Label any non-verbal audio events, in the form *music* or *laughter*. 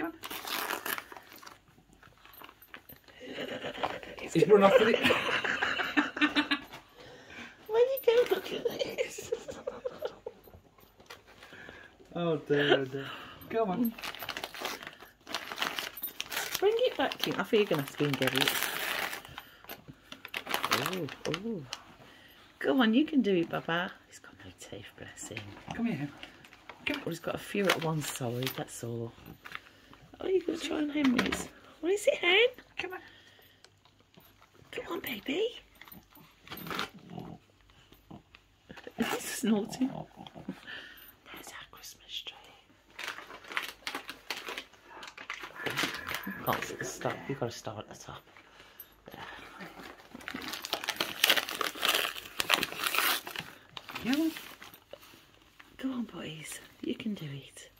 Come on. He's run off with it. *laughs* Where you go? Look at this. Oh dear, oh dear. Come on. Bring it back, King. I feel you're going to have to go and get it. Oh, oh. Go on, you can do it, Baba. He's got no teeth, bless him. Come here. Well, he's got a few at one side, that's all. Oh, you're going to try and on Henry's. What is it, Hen? Come on. Come on, baby. He's snorting. There's our Christmas tree. Can't start. You've got to start at the top. Come on. Go on, boys. You can do it.